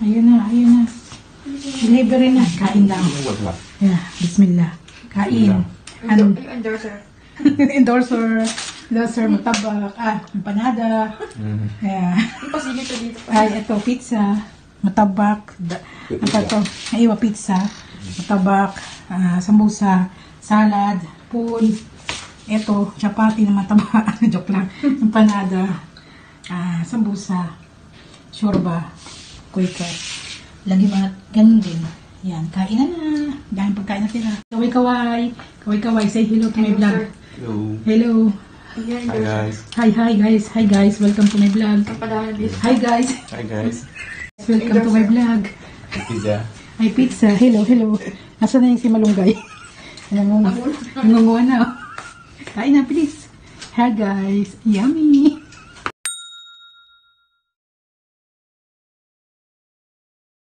Ayun na, ayun na. Delivery na. Kain lang. Yeah, bismillah. Kain. Endo- An yung endorser. endorser. Endorser, matabak. Ah, empanada. Mm. Yeah. Yung pasilito dito pa. Ay, ito, pizza. Matabak. Da, ano to? Aywa, pizza. Matabak. ah, sambusa. Salad. Pool. Ito, chapati na mataba. Joke lang. Empanada. ah, sambusa. Shorba. Quaker. Lagi mga ganun din. Yan, kain na na. Dahil pagkain na sila. Kaway-kaway. Kaway-kaway. Say hello to my vlog. Hello. Hello. Hi guys. Hi, hi guys. Hi guys. Welcome to my vlog. Hi guys. Hi guys. Welcome to my vlog. Pizza. Ay, pizza. Hello, hello. Nasaan na yung si Malunggay? Nangungu- Nangunguha na. Kain na, please. Hi, guys. Yummy.